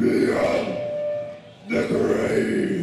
beyond the grave.